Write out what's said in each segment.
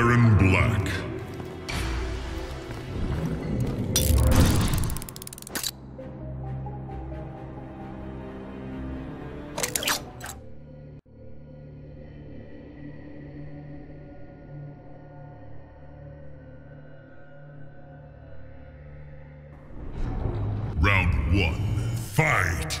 Baron Black. Round one, fight!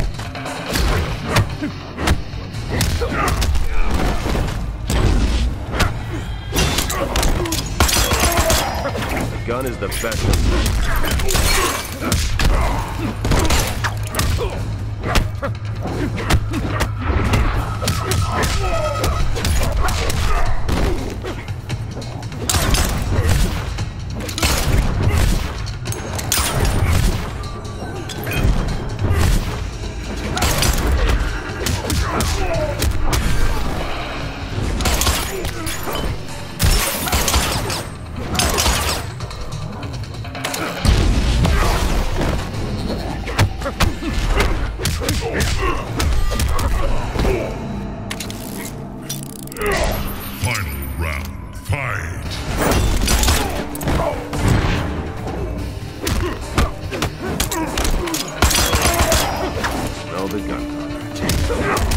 gun is the best. Final round. Fight! Smell the gunpowder.